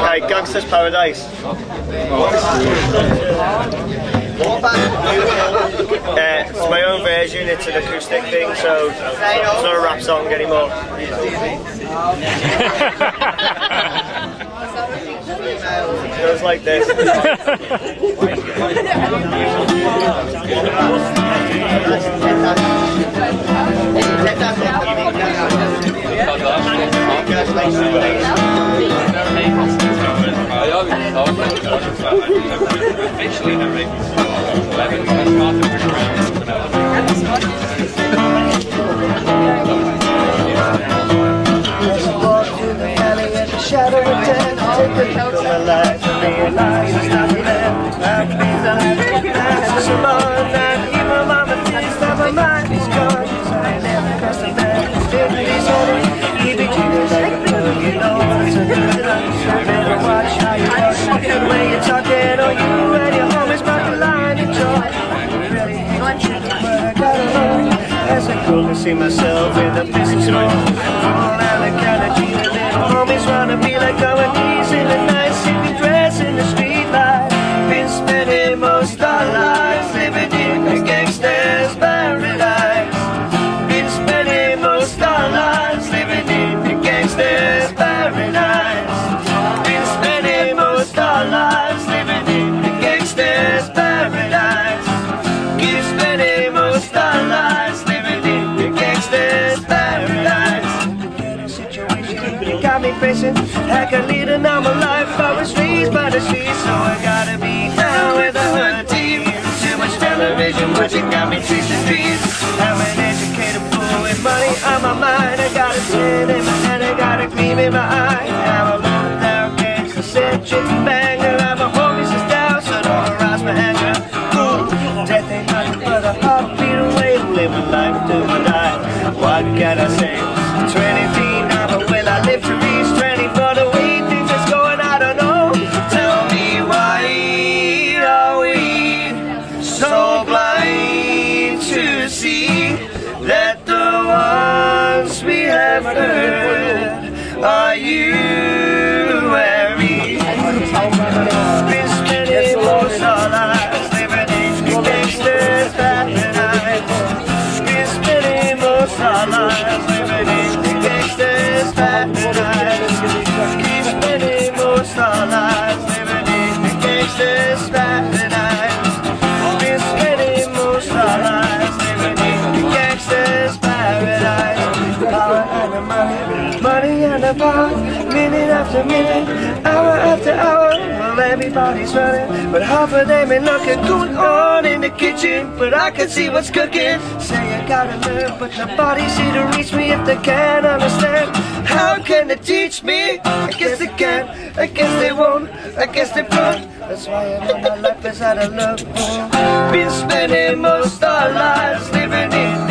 Right, Gangster's Paradise. Uh, it's my own version, it's an acoustic thing, so it's not a rap song anymore. It goes like this. Walk through the alley at the shadow of death. Take at my life and realize Go to see myself in the business room I can lead a normal life. I was raised by the streets, so I gotta be down with the hood team. Too much television, you got me chasing dreams. I'm an educated fool with money on my mind. I got a sin in my hand, I got a gleam in my eye. Heard are you minute after minute, hour after hour. Well, everybody's running, but half of them ain't looking good on in the kitchen. But I can see what's cooking. Say I gotta learn, but nobody's here to reach me if they can't understand. How can they teach me? I guess they can, I guess they won't, I guess they won't. That's why I know my life is out of love. Been spending most our lives living in